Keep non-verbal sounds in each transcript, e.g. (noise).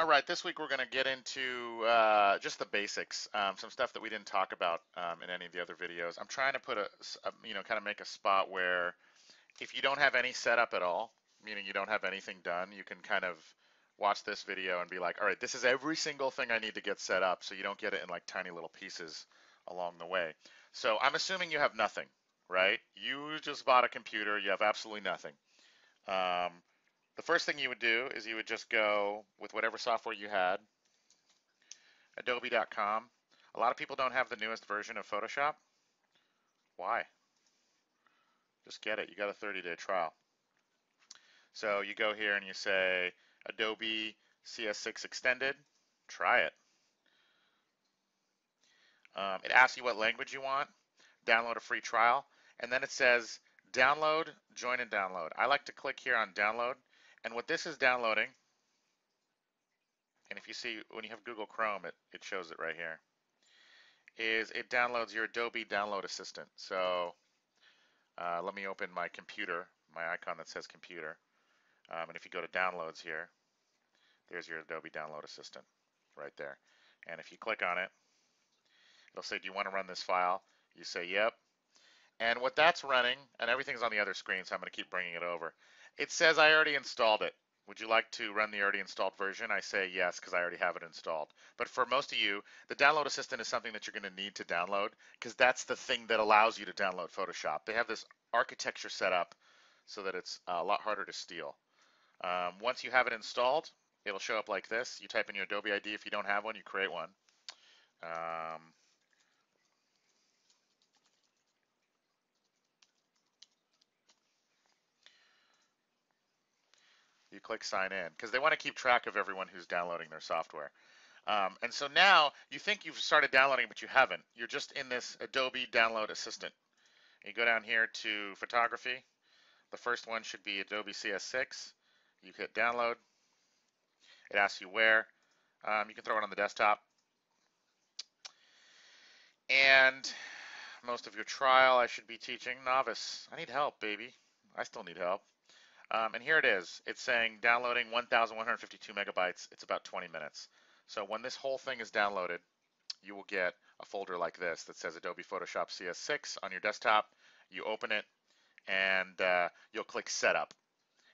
All right, this week we're going to get into uh, just the basics, um, some stuff that we didn't talk about um, in any of the other videos. I'm trying to put a, a, you know, kind of make a spot where if you don't have any setup at all, meaning you don't have anything done, you can kind of watch this video and be like, all right, this is every single thing I need to get set up so you don't get it in like tiny little pieces along the way. So I'm assuming you have nothing, right? You just bought a computer, you have absolutely nothing. Um, the first thing you would do is you would just go with whatever software you had, adobe.com. A lot of people don't have the newest version of Photoshop. Why? Just get it. You got a 30-day trial. So you go here and you say Adobe CS6 Extended. Try it. Um, it asks you what language you want. Download a free trial. And then it says download, join and download. I like to click here on download and what this is downloading, and if you see when you have Google Chrome, it, it shows it right here, is it downloads your Adobe Download Assistant. So uh, let me open my computer, my icon that says computer. Um, and if you go to downloads here, there's your Adobe Download Assistant right there. And if you click on it, it'll say, do you want to run this file? You say, yep. And what that's running, and everything's on the other screen, so I'm going to keep bringing it over. It says I already installed it. Would you like to run the already installed version? I say yes because I already have it installed. But for most of you, the Download Assistant is something that you're going to need to download because that's the thing that allows you to download Photoshop. They have this architecture set up so that it's a lot harder to steal. Um, once you have it installed, it'll show up like this. You type in your Adobe ID. If you don't have one, you create one. Um, click sign in because they want to keep track of everyone who's downloading their software. Um, and so now you think you've started downloading, but you haven't. You're just in this Adobe Download Assistant. You go down here to Photography. The first one should be Adobe CS6. You hit download. It asks you where. Um, you can throw it on the desktop. And most of your trial, I should be teaching novice. I need help, baby. I still need help. Um, and here it is. It's saying downloading 1,152 megabytes. It's about 20 minutes. So when this whole thing is downloaded, you will get a folder like this that says Adobe Photoshop CS6 on your desktop. You open it and uh, you'll click Setup.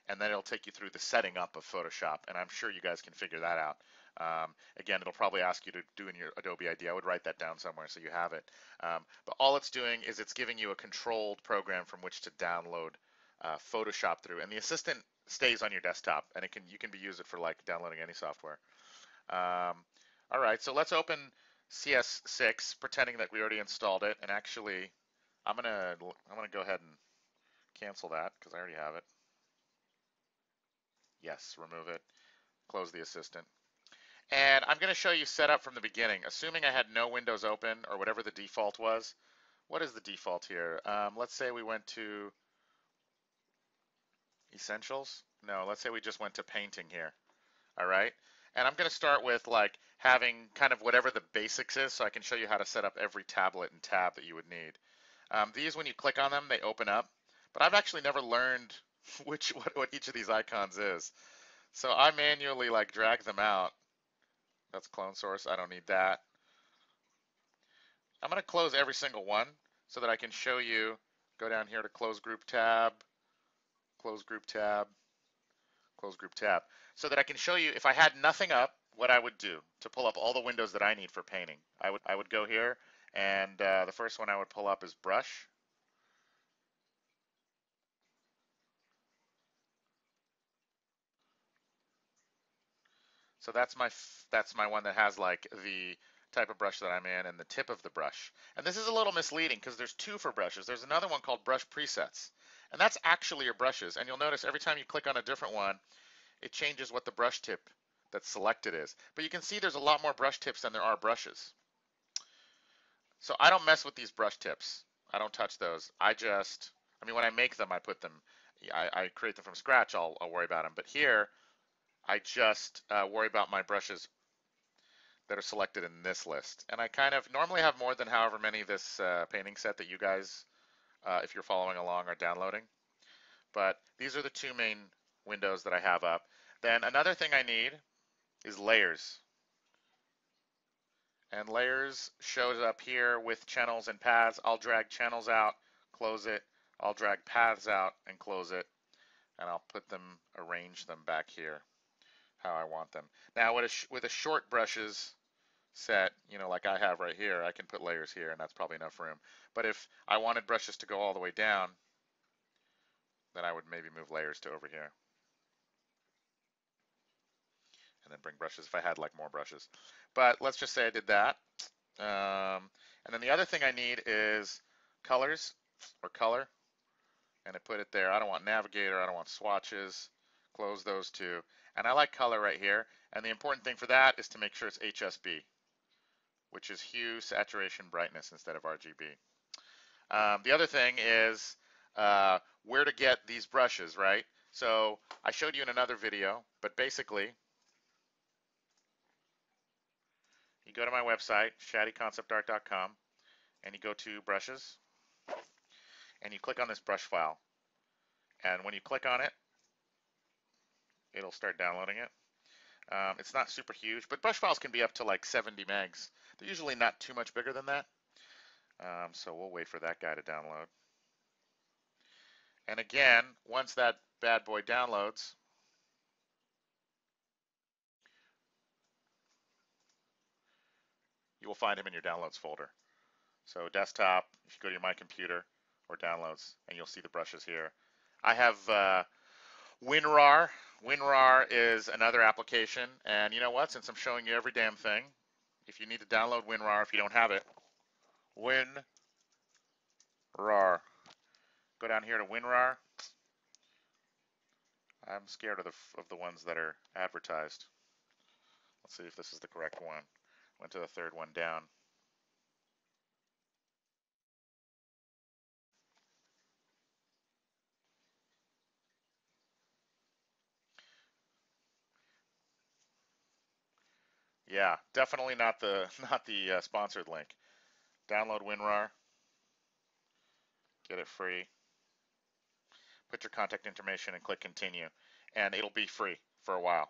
And then it'll take you through the setting up of Photoshop. And I'm sure you guys can figure that out. Um, again, it'll probably ask you to do in your Adobe ID. I would write that down somewhere so you have it. Um, but all it's doing is it's giving you a controlled program from which to download uh, Photoshop through, and the assistant stays on your desktop, and it can you can be use it for like downloading any software. Um, all right, so let's open CS6, pretending that we already installed it, and actually, I'm gonna I'm gonna go ahead and cancel that because I already have it. Yes, remove it, close the assistant. And I'm going to show you setup from the beginning. Assuming I had no windows open or whatever the default was. What is the default here? Um, let's say we went to essentials. No, let's say we just went to painting here. All right. And I'm going to start with like having kind of whatever the basics is so I can show you how to set up every tablet and tab that you would need. Um, these, when you click on them, they open up. But I've actually never learned (laughs) which what, what each of these icons is. So I manually like drag them out. That's clone source. I don't need that. I'm going to close every single one so that I can show you. Go down here to close group tab, close group tab, close group tab, so that I can show you if I had nothing up, what I would do to pull up all the windows that I need for painting. I would I would go here, and uh, the first one I would pull up is brush. So that's my that's my one that has like the type of brush that I'm in and the tip of the brush. And this is a little misleading because there's two for brushes. There's another one called brush presets. And that's actually your brushes. And you'll notice every time you click on a different one, it changes what the brush tip that's selected is. But you can see there's a lot more brush tips than there are brushes. So I don't mess with these brush tips. I don't touch those. I just, I mean, when I make them, I put them, I, I create them from scratch, I'll, I'll, worry about them. But here, I just uh, worry about my brushes that are selected in this list. And I kind of normally have more than however many this uh, painting set that you guys uh, if you're following along or downloading. But these are the two main windows that I have up. Then another thing I need is layers. And layers shows up here with channels and paths. I'll drag channels out, close it. I'll drag paths out and close it. And I'll put them, arrange them back here how I want them. Now with a, with a short brushes set, you know, like I have right here, I can put layers here and that's probably enough room. But if I wanted brushes to go all the way down, then I would maybe move layers to over here. And then bring brushes if I had like more brushes. But let's just say I did that. Um, and then the other thing I need is colors or color. And I put it there. I don't want navigator. I don't want swatches. Close those two. And I like color right here. And the important thing for that is to make sure it's HSB, which is hue, saturation, brightness instead of RGB. Um, the other thing is uh, where to get these brushes, right? So I showed you in another video, but basically, you go to my website, shaddyconceptart.com, and you go to brushes, and you click on this brush file. And when you click on it, it'll start downloading it. Um, it's not super huge, but brush files can be up to like 70 megs. They're usually not too much bigger than that. Um, so we'll wait for that guy to download. And again, once that bad boy downloads, you will find him in your downloads folder. So desktop, if you go to your My Computer or downloads, and you'll see the brushes here. I have uh, WinRAR. WinRAR is another application, and you know what? Since I'm showing you every damn thing, if you need to download WinRAR, if you don't have it, WinRAR. Go down here to WinRAR. I'm scared of the of the ones that are advertised. Let's see if this is the correct one. Went to the third one down. Yeah, definitely not the (laughs) not the uh, sponsored link. Download WinRAR. Get it free. Put your contact information and click continue, and it'll be free for a while.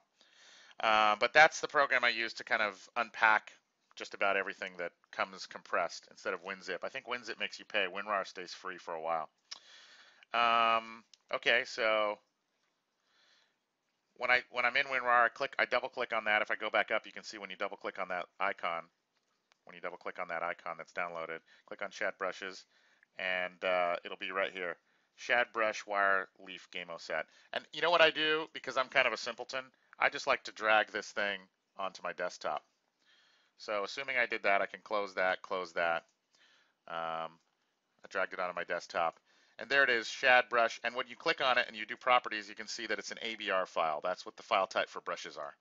Uh, but that's the program I use to kind of unpack just about everything that comes compressed instead of WinZip. I think WinZip makes you pay. WinRAR stays free for a while. Um, okay, so when I when I'm in WinRAR, I click, I double click on that. If I go back up, you can see when you double click on that icon, when you double click on that icon that's downloaded, click on Shad Brushes, and uh, it'll be right here. Shad Brush Wire Leaf Gamo Set. And you know what I do? Because I'm kind of a simpleton, I just like to drag this thing onto my desktop. So assuming I did that, I can close that, close that. Um, I dragged it onto my desktop. And there it is, Shad Brush. And when you click on it and you do properties, you can see that it's an ABR file. That's what the file type for brushes are.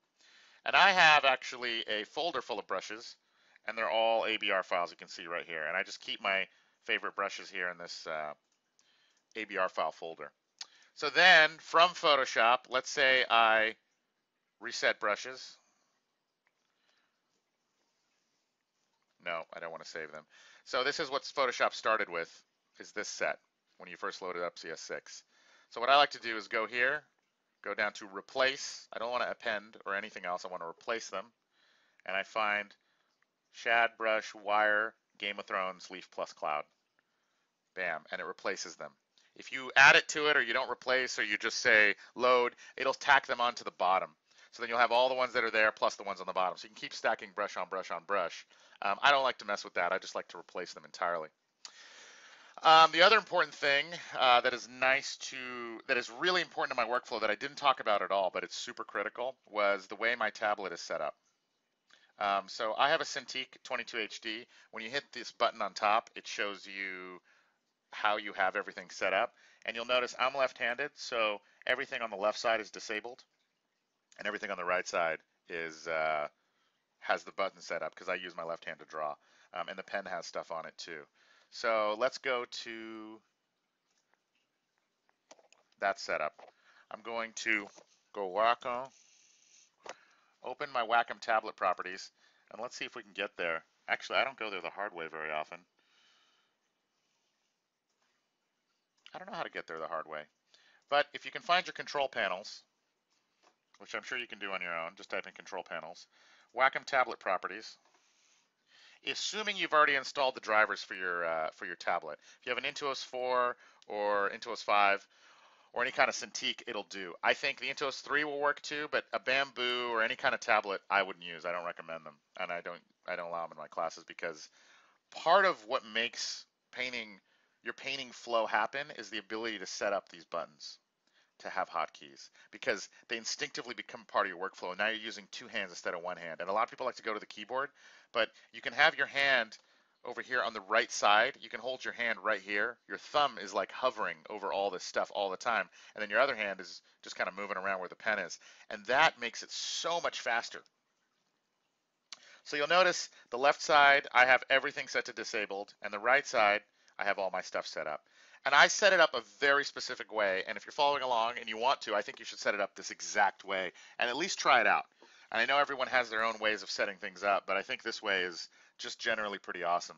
And I have actually a folder full of brushes, and they're all ABR files you can see right here. And I just keep my favorite brushes here in this uh, ABR file folder. So then from Photoshop, let's say I reset brushes. No, I don't want to save them. So this is what Photoshop started with, is this set when you first loaded up CS6. So what I like to do is go here, go down to replace. I don't want to append or anything else. I want to replace them. And I find Shad, Brush, Wire, Game of Thrones, Leaf plus Cloud. Bam, and it replaces them. If you add it to it or you don't replace or you just say load, it'll tack them onto the bottom. So then you'll have all the ones that are there plus the ones on the bottom. So you can keep stacking brush on brush on brush. Um, I don't like to mess with that. I just like to replace them entirely. Um, the other important thing uh, that is nice to, that is really important to my workflow that I didn't talk about at all, but it's super critical, was the way my tablet is set up. Um, so I have a Cintiq 22HD. When you hit this button on top, it shows you how you have everything set up. And you'll notice I'm left-handed, so everything on the left side is disabled, and everything on the right side is uh, has the button set up because I use my left hand to draw. Um, and the pen has stuff on it too. So let's go to that setup. I'm going to go Wacom, open my Wacom tablet properties, and let's see if we can get there. Actually, I don't go there the hard way very often. I don't know how to get there the hard way. But if you can find your control panels which I'm sure you can do on your own. Just type in control panels. Wacom tablet properties. Assuming you've already installed the drivers for your uh, for your tablet. If you have an Intuos 4 or Intuos 5 or any kind of Cintiq, it'll do. I think the Intuos 3 will work too, but a Bamboo or any kind of tablet, I wouldn't use. I don't recommend them, and I don't I don't allow them in my classes because part of what makes painting your painting flow happen is the ability to set up these buttons to have hotkeys because they instinctively become part of your workflow. Now you're using two hands instead of one hand. And a lot of people like to go to the keyboard, but you can have your hand over here on the right side. You can hold your hand right here. Your thumb is like hovering over all this stuff all the time. And then your other hand is just kind of moving around where the pen is. And that makes it so much faster. So you'll notice the left side, I have everything set to disabled, and the right side, I have all my stuff set up. And I set it up a very specific way. And if you're following along and you want to, I think you should set it up this exact way and at least try it out. And I know everyone has their own ways of setting things up, but I think this way is just generally pretty awesome.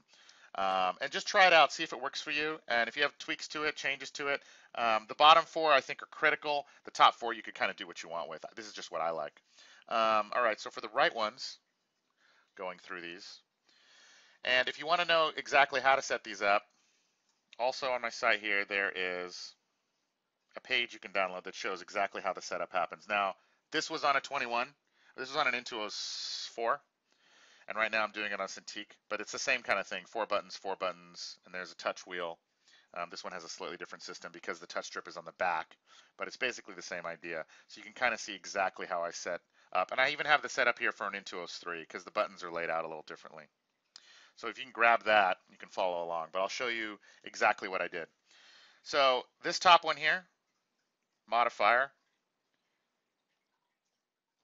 Um, and just try it out, see if it works for you. And if you have tweaks to it, changes to it, um, the bottom four I think are critical. The top four you could kind of do what you want with. This is just what I like. Um, all right, so for the right ones, going through these. And if you want to know exactly how to set these up, also on my site here, there is a page you can download that shows exactly how the setup happens. Now, this was on a 21. This is on an Intuos 4. And right now I'm doing it on Cintiq, but it's the same kind of thing. Four buttons, four buttons, and there's a touch wheel. Um, this one has a slightly different system because the touch strip is on the back, but it's basically the same idea. So you can kind of see exactly how I set up. And I even have the setup here for an Intuos 3 because the buttons are laid out a little differently. So if you can grab that, you can follow along, but I'll show you exactly what I did. So this top one here, modifier,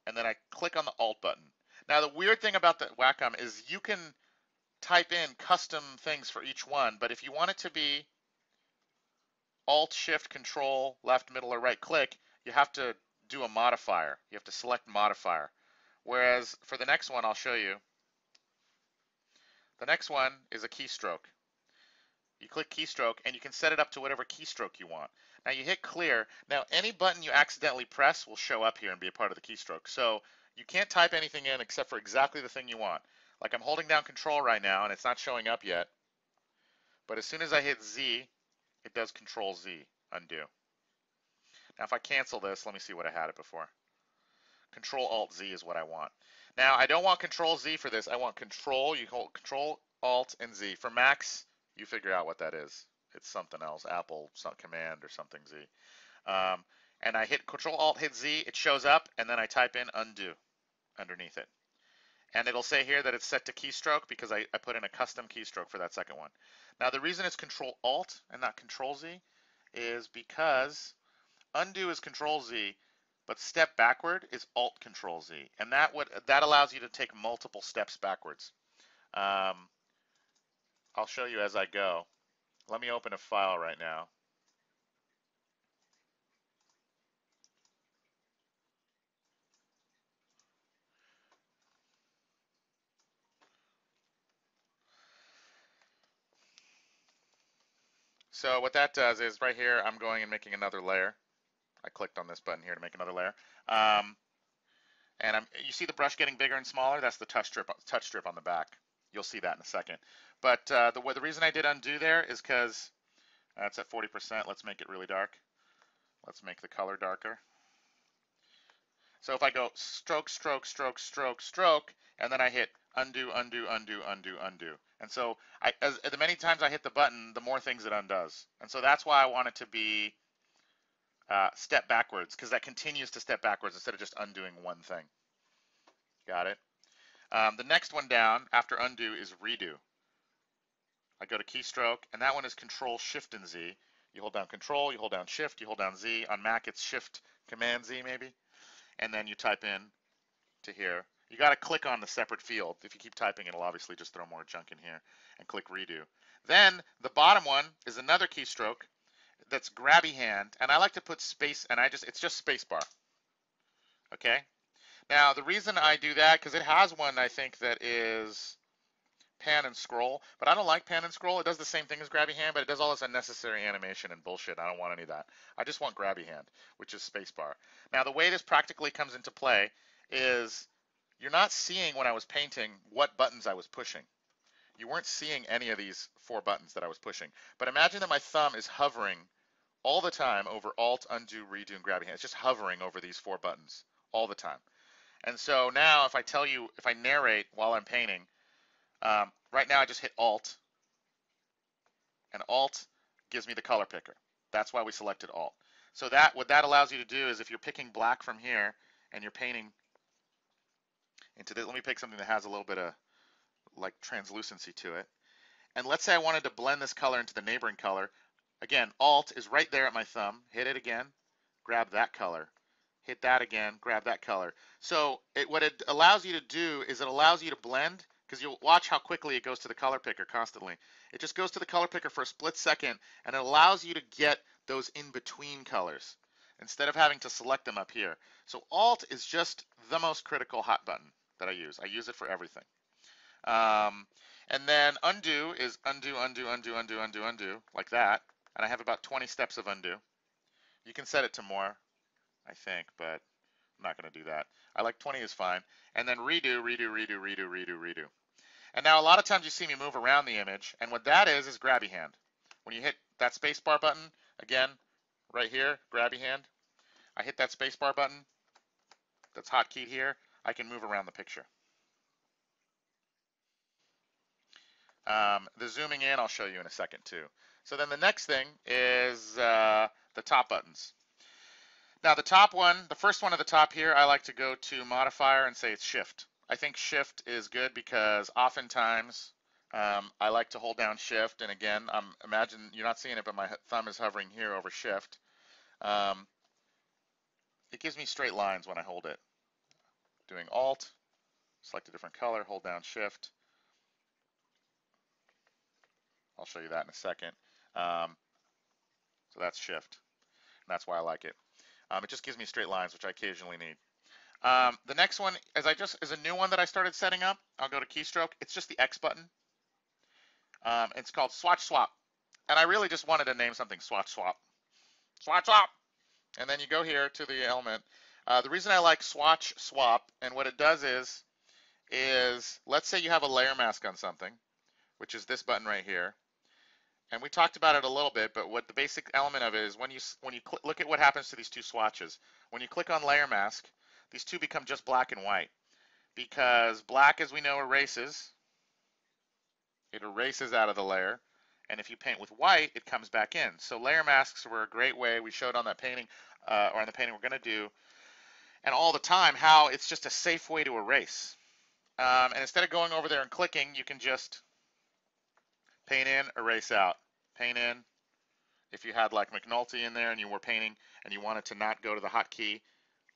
and then I click on the Alt button. Now the weird thing about the Wacom is you can type in custom things for each one, but if you want it to be Alt, Shift, Control, left, middle, or right click, you have to do a modifier. You have to select modifier. Whereas for the next one, I'll show you. The next one is a keystroke. You click keystroke and you can set it up to whatever keystroke you want. Now you hit clear. Now any button you accidentally press will show up here and be a part of the keystroke. So you can't type anything in except for exactly the thing you want. Like I'm holding down control right now and it's not showing up yet. But as soon as I hit Z, it does control Z, undo. Now if I cancel this, let me see what I had it before. Control Alt Z is what I want. Now I don't want Control Z for this. I want Control. You hold Control Alt and Z. For Macs, you figure out what that is. It's something else. Apple some Command or something Z. Um, and I hit Control Alt hit Z. It shows up, and then I type in undo underneath it. And it'll say here that it's set to keystroke because I, I put in a custom keystroke for that second one. Now the reason it's Control Alt and not Control Z is because undo is Control Z, but step backward is Alt Control Z, and that would that allows you to take multiple steps backwards. Um, I'll show you as I go. Let me open a file right now. So what that does is right here, I'm going and making another layer. I clicked on this button here to make another layer. Um, and I'm, you see the brush getting bigger and smaller? That's the touch strip, touch strip on the back. You'll see that in a second. But uh, the, the reason I did undo there is because that's at 40%. Let's make it really dark. Let's make the color darker. So if I go stroke, stroke, stroke, stroke, stroke, and then I hit undo, undo, undo, undo, undo. And so I, as, the many times I hit the button, the more things it undoes. And so that's why I want it to be uh, step backwards, because that continues to step backwards instead of just undoing one thing. Got it? Um, the next one down after undo is redo. I go to keystroke, and that one is Control Shift and Z. You hold down Control, you hold down Shift, you hold down Z. On Mac, it's Shift Command Z maybe, and then you type in to here. You got to click on the separate field. If you keep typing, it'll obviously just throw more junk in here, and click Redo. Then the bottom one is another keystroke that's grabby hand, and I like to put space, and I just it's just spacebar. Okay. Now the reason I do that because it has one I think that is pan and scroll, but I don't like pan and scroll. It does the same thing as grabby hand, but it does all this unnecessary animation and bullshit. I don't want any of that. I just want grabby hand, which is spacebar. Now, the way this practically comes into play is you're not seeing when I was painting what buttons I was pushing. You weren't seeing any of these four buttons that I was pushing. But imagine that my thumb is hovering all the time over Alt, Undo, Redo, and Grabby Hand. It's just hovering over these four buttons all the time. And so now if I tell you, if I narrate while I'm painting, um, right now I just hit Alt, and Alt gives me the color picker. That's why we selected Alt. So that what that allows you to do is if you're picking black from here and you're painting into this, let me pick something that has a little bit of like translucency to it. And let's say I wanted to blend this color into the neighboring color. Again, Alt is right there at my thumb. Hit it again, grab that color. Hit that again, grab that color. So it, what it allows you to do is it allows you to blend because you'll watch how quickly it goes to the color picker constantly. It just goes to the color picker for a split second and it allows you to get those in between colors instead of having to select them up here. So Alt is just the most critical hot button that I use. I use it for everything. Um, and then undo is undo, undo, undo, undo, undo, undo, like that. And I have about 20 steps of undo. You can set it to more, I think, but I'm not going to do that. I like 20 is fine. And then redo, redo, redo, redo, redo, redo. And now a lot of times you see me move around the image, and what that is is grabby hand. When you hit that spacebar button, again, right here, grabby hand, I hit that spacebar button, that's hotkeyed here, I can move around the picture. Um, the zooming in, I'll show you in a second too. So then the next thing is uh, the top buttons. Now the top one, the first one at the top here, I like to go to modifier and say it's shift. I think shift is good because oftentimes um, I like to hold down shift and again, I'm imagine you're not seeing it, but my thumb is hovering here over shift. Um, it gives me straight lines when I hold it. Doing alt, select a different color, hold down shift. I'll show you that in a second. Um, so that's shift. And that's why I like it. Um, it just gives me straight lines, which I occasionally need. Um, the next one is I just is a new one that I started setting up. I'll go to keystroke. It's just the X button. Um, it's called swatch swap. And I really just wanted to name something swatch swap. Swatch swap. And then you go here to the element. Uh, the reason I like swatch swap and what it does is, is let's say you have a layer mask on something, which is this button right here and we talked about it a little bit, but what the basic element of it is when you when you look at what happens to these two swatches. When you click on layer mask, these two become just black and white because black, as we know, erases. It erases out of the layer, and if you paint with white, it comes back in. So layer masks were a great way. We showed on that painting, uh, or on the painting we're going to do, and all the time how it's just a safe way to erase. Um, and instead of going over there and clicking, you can just paint in, erase out, paint in. If you had like McNulty in there and you were painting and you wanted to not go to the hotkey,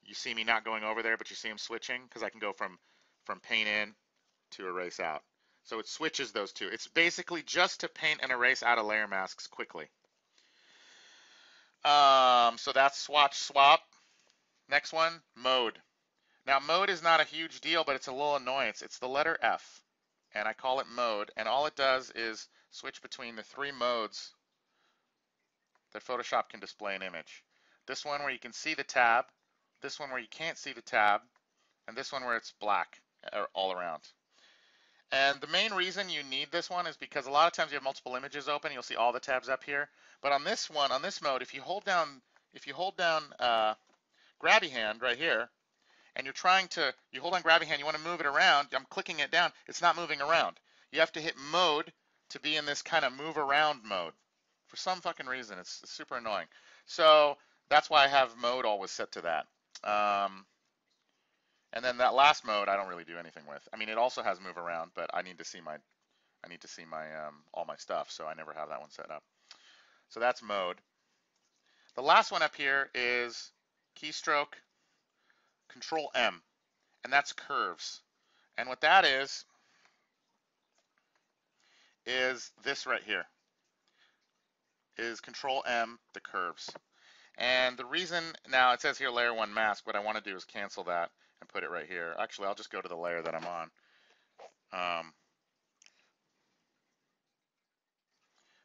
you see me not going over there, but you see him switching because I can go from from paint in to erase out. So it switches those two. It's basically just to paint and erase out of layer masks quickly. Um, so that's swatch swap. Next one, mode. Now mode is not a huge deal, but it's a little annoyance. It's the letter F, and I call it mode, and all it does is switch between the three modes that Photoshop can display an image. This one where you can see the tab, this one where you can't see the tab, and this one where it's black uh, all around. And the main reason you need this one is because a lot of times you have multiple images open, you'll see all the tabs up here. But on this one, on this mode, if you hold down, if you hold down uh, grabby hand right here, and you're trying to, you hold on grabby hand, you want to move it around, I'm clicking it down, it's not moving around. You have to hit mode to be in this kind of move around mode. For some fucking reason, it's, it's super annoying. So that's why I have mode always set to that. Um, and then that last mode, I don't really do anything with. I mean, it also has move around, but I need to see my, I need to see my um, all my stuff, so I never have that one set up. So that's mode. The last one up here is keystroke Control M, and that's curves. And what that is, is this right here, is Control M, the curves. And the reason, now it says here layer one mask, what I want to do is cancel that and put it right here. Actually, I'll just go to the layer that I'm on. Um,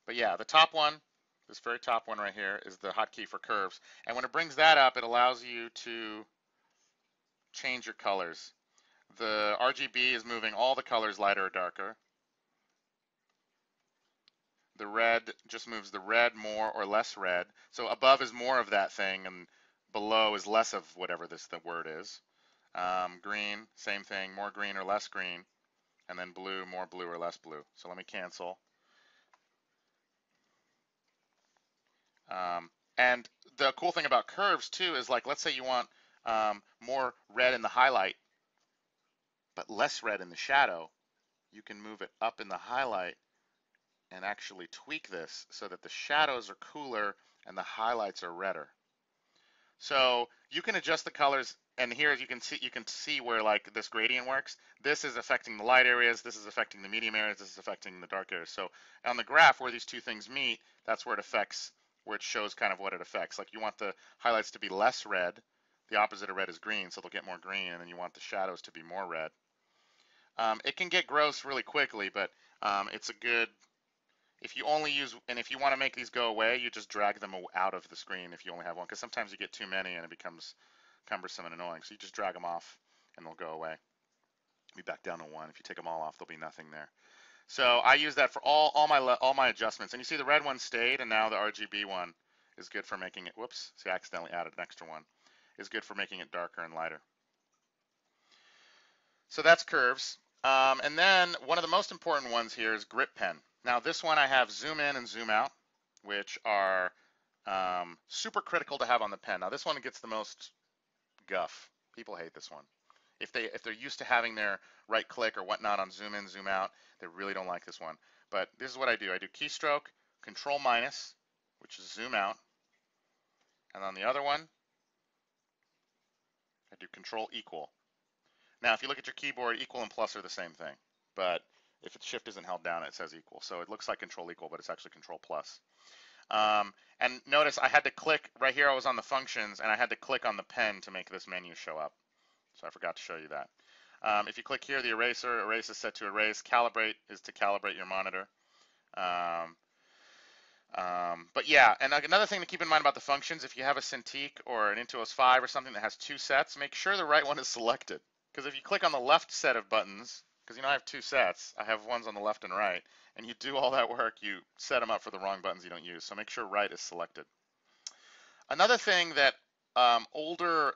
But yeah, the top one, this very top one right here, is the hotkey for curves. And when it brings that up, it allows you to change your colors. The RGB is moving all the colors lighter or darker. The red just moves the red more or less red. So above is more of that thing, and below is less of whatever this the word is. Um, green, same thing, more green or less green. And then blue, more blue or less blue. So let me cancel. Um, and the cool thing about curves too is like, let's say you want um, more red in the highlight, but less red in the shadow. You can move it up in the highlight and actually tweak this so that the shadows are cooler and the highlights are redder. So you can adjust the colors and here you can see you can see where like this gradient works. This is affecting the light areas, this is affecting the medium areas, this is affecting the dark areas. So on the graph where these two things meet, that's where it affects where it shows kind of what it affects. Like you want the highlights to be less red, the opposite of red is green, so they'll get more green, and then you want the shadows to be more red. Um, it can get gross really quickly, but um, it's a good, if you only use, and if you want to make these go away, you just drag them out of the screen if you only have one, because sometimes you get too many and it becomes cumbersome and annoying. So you just drag them off and they'll go away. Be back down to one. If you take them all off, there'll be nothing there. So I use that for all, all my all my adjustments. And you see the red one stayed, and now the RGB one is good for making it, whoops, see I accidentally added an extra one, is good for making it darker and lighter. So that's curves. Um, and then one of the most important ones here is grip pen. Now this one I have zoom in and zoom out, which are um, super critical to have on the pen. Now this one gets the most guff. People hate this one. If they if they're used to having their right click or whatnot on zoom in, zoom out, they really don't like this one. But this is what I do. I do keystroke, control minus, which is zoom out. And on the other one, I do control equal. Now, if you look at your keyboard, equal and plus are the same thing. But if its shift isn't held down, it says equal. So it looks like control equal, but it's actually control plus. Um, and notice I had to click, right here I was on the functions, and I had to click on the pen to make this menu show up. So I forgot to show you that. Um, if you click here, the eraser, erase is set to erase. Calibrate is to calibrate your monitor. Um, um, but yeah, and another thing to keep in mind about the functions, if you have a Cintiq or an Intuos 5 or something that has two sets, make sure the right one is selected. Because if you click on the left set of buttons, because you know I have two sets, I have ones on the left and right, and you do all that work, you set them up for the wrong buttons you don't use. So make sure right is selected. Another thing that um, older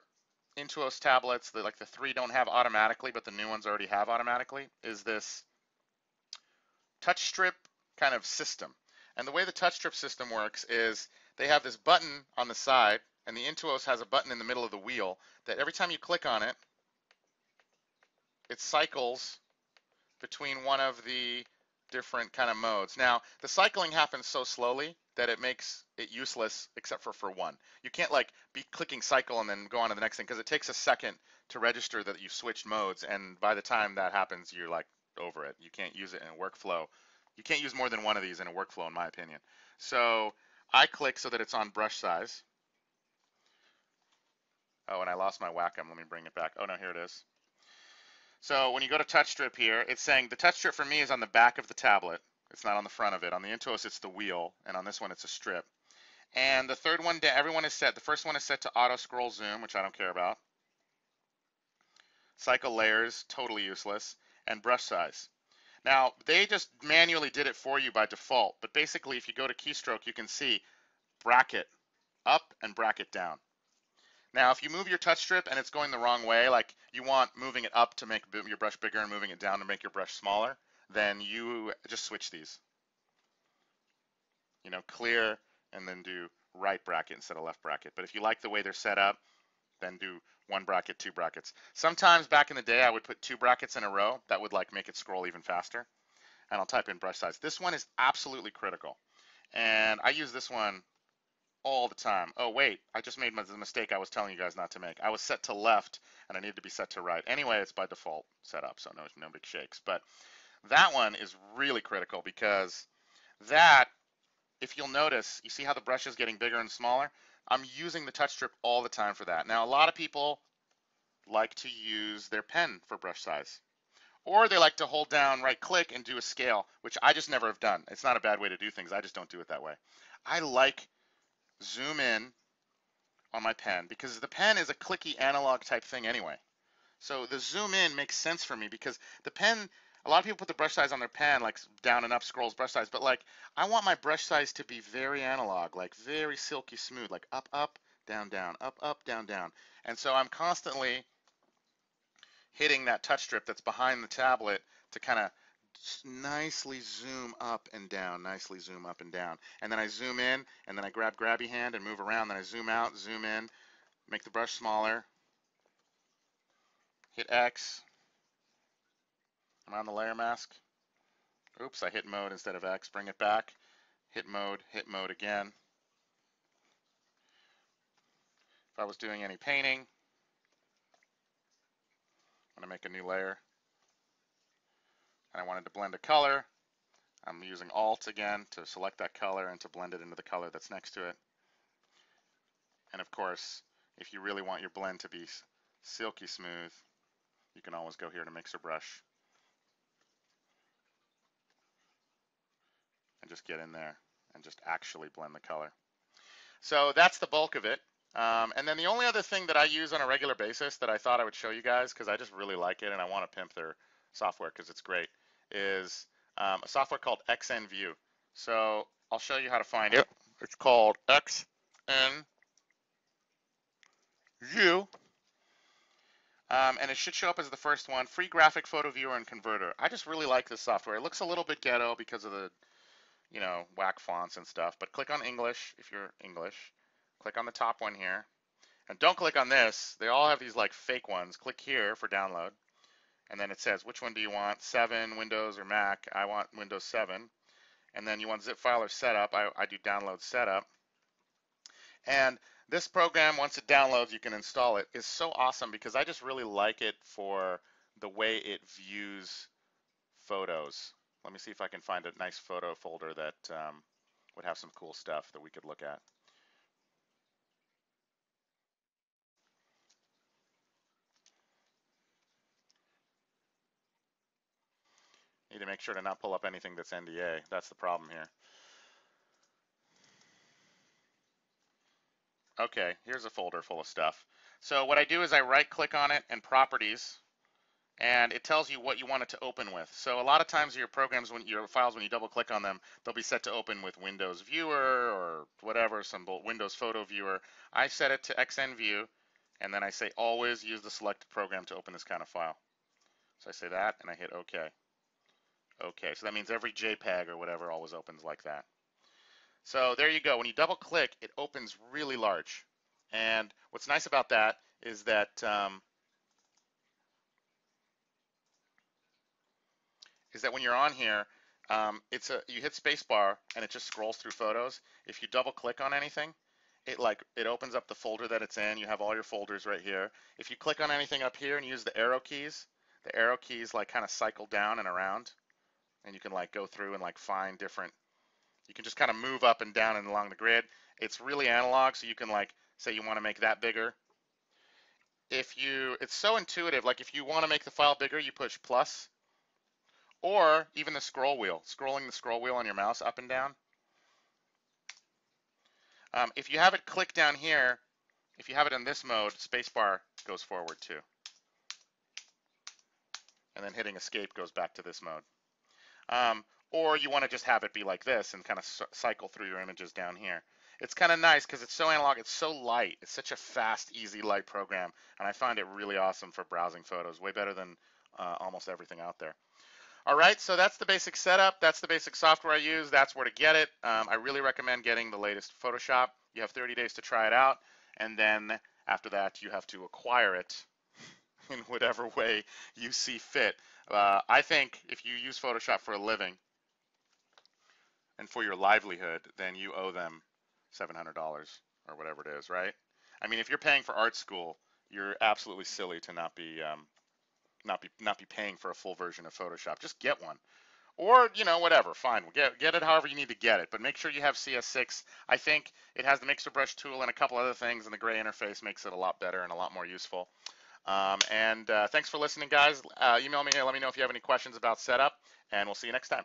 Intuos tablets, the, like the three don't have automatically, but the new ones already have automatically, is this touch strip kind of system. And the way the touch strip system works is they have this button on the side, and the Intuos has a button in the middle of the wheel that every time you click on it, it cycles between one of the different kind of modes. Now, the cycling happens so slowly that it makes it useless except for for one. You can't like be clicking cycle and then go on to the next thing because it takes a second to register that you switched modes and by the time that happens you're like over it. You can't use it in a workflow. You can't use more than one of these in a workflow in my opinion. So I click so that it's on brush size. Oh, and I lost my Wacom. Let me bring it back. Oh no, here it is. So when you go to touch strip here, it's saying the touch strip for me is on the back of the tablet. It's not on the front of it. On the Intuos, it's the wheel, and on this one, it's a strip. And the third one, everyone is set. The first one is set to auto scroll zoom, which I don't care about. Cycle layers, totally useless. And brush size. Now, they just manually did it for you by default, but basically, if you go to keystroke, you can see bracket up and bracket down. Now, if you move your touch strip and it's going the wrong way, like you want moving it up to make your brush bigger and moving it down to make your brush smaller, then you just switch these. You know, clear and then do right bracket instead of left bracket. But if you like the way they're set up, then do one bracket, two brackets. Sometimes back in the day, I would put two brackets in a row. That would like make it scroll even faster. And I'll type in brush size. This one is absolutely critical. And I use this one all the time. Oh, wait, I just made the mistake I was telling you guys not to make. I was set to left and I needed to be set to right. Anyway, it's by default set up, so no, no big shakes. But that one is really critical because that, if you'll notice, you see how the brush is getting bigger and smaller? I'm using the touch strip all the time for that. Now, a lot of people like to use their pen for brush size, Or they like to hold down right click and do a scale, which I just never have done. It's not a bad way to do things. I just don't do it that way. I like zoom in on my pen because the pen is a clicky analog type thing anyway. So the zoom in makes sense for me because the pen, a lot of people put the brush size on their pen, like down and up scrolls brush size, but like I want my brush size to be very analog, like very silky smooth, like up, up, down, down, up, up, down, down. And so I'm constantly hitting that touch strip that's behind the tablet to kind of nicely zoom up and down, nicely zoom up and down. And then I zoom in, and then I grab grabby hand and move around. Then I zoom out, zoom in, make the brush smaller, hit X. I'm on the layer mask. Oops, I hit mode instead of X. Bring it back. Hit mode, hit mode again. If I was doing any painting, I'm to make a new layer. And I wanted to blend a color. I'm using Alt again to select that color and to blend it into the color that's next to it. And of course, if you really want your blend to be silky smooth, you can always go here to mixer brush and just get in there and just actually blend the color. So that's the bulk of it. Um, and then the only other thing that I use on a regular basis that I thought I would show you guys because I just really like it and I want to pimp their software because it's great is um, a software called XNView. So I'll show you how to find it. It's called XNView. Um, and it should show up as the first one, free graphic photo viewer and converter. I just really like this software. It looks a little bit ghetto because of the, you know, whack fonts and stuff, but click on English if you're English. Click on the top one here. And don't click on this. They all have these like fake ones. Click here for download. And then it says, which one do you want? 7, Windows, or Mac? I want Windows 7. And then you want zip file or setup. I, I do download setup. And this program, once it downloads, you can install it, is so awesome because I just really like it for the way it views photos. Let me see if I can find a nice photo folder that um, would have some cool stuff that we could look at. Need to make sure to not pull up anything that's NDA. That's the problem here. Okay, here's a folder full of stuff. So what I do is I right click on it and properties and it tells you what you want it to open with. So a lot of times your programs, when your files, when you double click on them, they'll be set to open with Windows Viewer or whatever, some Windows Photo Viewer. I set it to XNView and then I say always use the selected program to open this kind of file. So I say that and I hit OK. Okay, so that means every JPEG or whatever always opens like that. So there you go. When you double click, it opens really large. And what's nice about that is that um, is that when you're on here, um, it's a you hit spacebar and it just scrolls through photos. If you double click on anything, it like it opens up the folder that it's in. You have all your folders right here. If you click on anything up here and use the arrow keys, the arrow keys like kind of cycle down and around and you can like go through and like find different you can just kind of move up and down and along the grid. It's really analog so you can like say you want to make that bigger. If you it's so intuitive like if you want to make the file bigger you push plus or even the scroll wheel scrolling the scroll wheel on your mouse up and down. Um, if you have it click down here if you have it in this mode spacebar goes forward too. And then hitting escape goes back to this mode um, or you want to just have it be like this and kind of cycle through your images down here. It's kind of nice because it's so analog, it's so light. It's such a fast, easy, light program, and I find it really awesome for browsing photos, way better than uh, almost everything out there. All right, so that's the basic setup. That's the basic software I use. That's where to get it. Um, I really recommend getting the latest Photoshop. You have 30 days to try it out, and then after that, you have to acquire it in whatever (laughs) way you see fit. Uh, I think if you use Photoshop for a living and for your livelihood, then you owe them $700 or whatever it is, right? I mean, if you're paying for art school, you're absolutely silly to not be um, not be not be paying for a full version of Photoshop. Just get one, or you know whatever. Fine, get get it however you need to get it, but make sure you have CS6. I think it has the mixer brush tool and a couple other things, and the gray interface makes it a lot better and a lot more useful. Um, and uh, thanks for listening, guys. Uh, email me here. Let me know if you have any questions about setup, and we'll see you next time.